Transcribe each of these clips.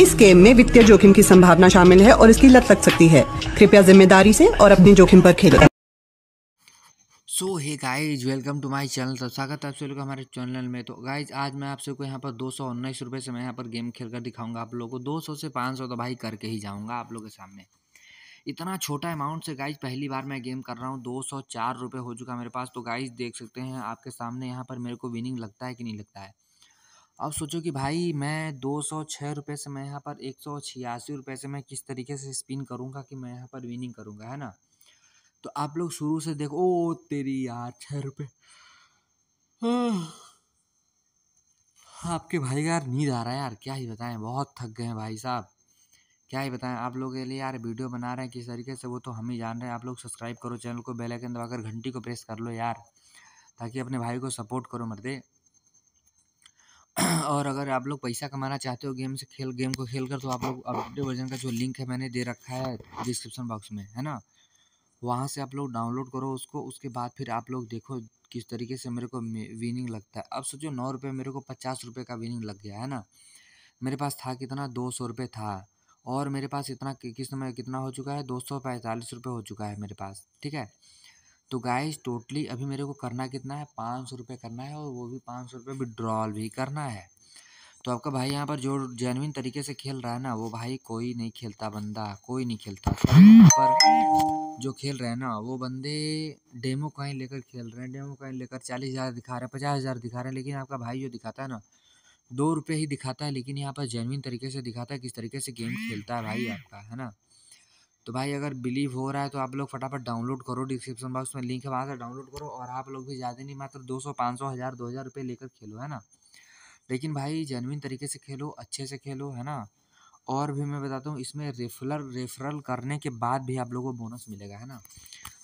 इस गेम में वित्तीय जोखिम की संभावना शामिल है और इसकी लत लग सकती है। कृपया ज़िम्मेदारी से और अपने जोखिम पर खेलें। So hey guys welcome to my channel तो स्वागत है आप सभी को हमारे चैनल में। तो गाइज़ आज मैं आप सबको यहाँ पर दो सौ उन्नीस रुपये से मैं यहाँ पर गेम खेल कर दिखाऊँगा आप लोगों को। दो सौ से पाँच सौ तो भाई करके ही जाऊँगा आप लोगों के सामने। इतना छोटा अमाउंट से गाइज़ पहली बार मैं गेम कर रहा हूँ। दो सौ चार रुपये हो चुका मेरे पास। तो गाइज़ देख सकते हैं आपके सामने यहाँ पर मेरे को विनिंग लगता है कि नहीं लगता है? अब सोचो कि भाई मैं दो सौ छः रुपये से मैं यहाँ पर एक सौ छियासी रुपये से मैं किस तरीके से स्पिन करूँगा कि मैं यहाँ पर विनिंग करूँगा, है ना? तो आप लोग शुरू से देखो, ओ तेरी यार छः रुपये आपके भाई यार नींद आ रहा है यार, क्या ही बताएँ, बहुत थक गए हैं भाई साहब। क्या ही बताएँ, आप लोग के लिए यार वीडियो बना रहे हैं किस तरीके से, वो तो हम ही जान रहे हैं। आप लोग सब्सक्राइब करो चैनल को बेल आइकन दबाकर घंटी को प्रेस कर लो यार, ताकि अपने भाई को सपोर्ट करो मर्दे। और अगर आप लोग पैसा कमाना चाहते हो गेम से खेल, गेम को खेल कर तो आप लोग अपडेट वर्जन का जो लिंक है मैंने दे रखा है डिस्क्रिप्शन बॉक्स में, है ना? वहाँ से आप लोग डाउनलोड करो उसको, उसके बाद फिर आप लोग देखो किस तरीके से मेरे को विनिंग लगता है। अब सोचो नौ रुपये मेरे को पचास रुपये का विनिंग लग गया, है ना? मेरे पास था कितना? दो सौ रुपये था और मेरे पास इतना किसमें कितना हो चुका है? दो सौ पैंतालीस रुपये हो चुका है मेरे पास, ठीक है? तो गाइस टोटली अभी मेरे को करना कितना है? पाँच सौ रुपये करना है और वो भी पाँच सौ रुपये विड्रॉल भी करना है। तो आपका भाई यहाँ पर जो जेनविन तरीके से खेल रहा है ना, वो भाई कोई नहीं खेलता बंदा, कोई नहीं खेलता। यहाँ पर जो खेल रहे हैं ना, वो बंदे डेमो कॉइन लेकर खेल रहे हैं डेमो कॉइन लेकर चालीस हज़ार दिखा रहे हैं, पचास हज़ार दिखा रहे हैं, लेकिन आपका भाई जो दिखाता है ना, दो रुपये ही दिखाता है, लेकिन यहाँ पर जेनविन तरीके से दिखाता है, किस तरीके से गेम खेलता है भाई आपका, है ना? तो भाई अगर बिलीव हो रहा है तो आप लोग फटाफट डाउनलोड करो डिस्क्रिप्शन बॉक्स में लिंक है, वहाँ से डाउनलोड करो और आप लोग भी ज़्यादा नहीं, मात्र दो सौ, पाँच सौ, हज़ार, दो हज़ार रुपये लेकर खेलो, है ना? लेकिन भाई जेनविन तरीके से खेलो, अच्छे से खेलो, है ना? और भी मैं बताता हूँ, इसमें रेफरल रेफरल करने के बाद भी आप लोगों को बोनस मिलेगा, है ना?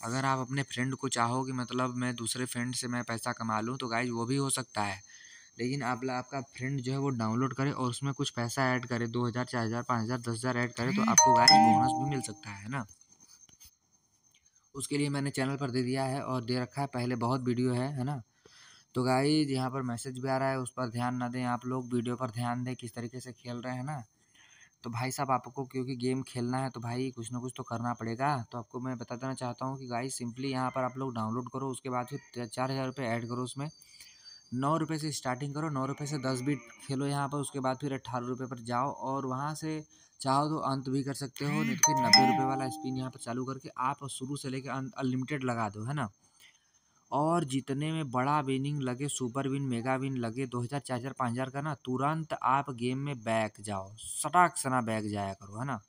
अगर आप अपने फ्रेंड को चाहो कि मतलब मैं दूसरे फ्रेंड से मैं पैसा कमा लूँ तो गाइज़ वो भी हो सकता है। लेकिन आप आपका फ्रेंड जो है वो डाउनलोड करे और उसमें कुछ पैसा ऐड करे दो हज़ार चार हज़ार पाँच हज़ार दस हज़ार ऐड करे तो आपको गाइस बोनस भी मिल सकता है ना? उसके लिए मैंने चैनल पर दे दिया है और दे रखा है पहले बहुत वीडियो है है ना? तो गाइज़ यहाँ पर मैसेज भी आ रहा है उस पर ध्यान ना दें आप लोग वीडियो पर ध्यान दें किस तरीके से खेल रहे हैं ना? तो भाई साहब आपको क्योंकि गेम खेलना है तो भाई कुछ ना कुछ तो करना पड़ेगा। तो आपको मैं बता देना चाहता हूँ कि गाइज़ सिंपली यहाँ पर आप लोग डाउनलोड करो उसके बाद फिर चार हज़ार रुपये ऐड करो उसमें। नौ रुपये से स्टार्टिंग करो, नौ रुपये से दस बीट खेलो यहाँ पर, उसके बाद फिर अट्ठारह रुपये पर जाओ और वहाँ से चाहो तो अंत भी कर सकते हो, नहीं तो फिर नब्बे रुपये वाला स्पिन यहाँ पर चालू करके आप शुरू से लेकर अनलिमिटेड लगा दो, है ना? और जितने में बड़ा विनिंग लगे सुपर विन मेगा विन लगे, दो हज़ार, चार हज़ार, पाँच हज़ार का ना, तुरंत आप गेम में बैक जाओ, सटाक सना बैक जाया करो, है ना?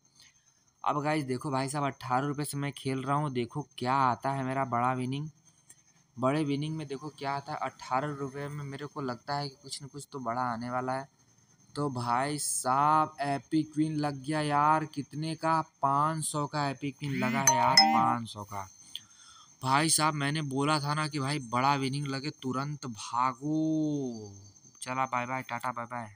अब गाइज़ देखो भाई साहब, अट्ठारह रुपये से मैं खेल रहा हूँ, देखो क्या आता है मेरा बड़ा विनिंग बड़े विनिंग में देखो क्या था अट्ठारह रुपये में मेरे को लगता है कि कुछ न कुछ तो बड़ा आने वाला है। तो भाई साहब एपिक विन लग गया यार। कितने का? पाँच सौ का एपी विन लगा है यार, पाँच सौ का। भाई साहब, मैंने बोला था ना कि भाई बड़ा विनिंग लगे, तुरंत भागो। चला bye bye tata bye bye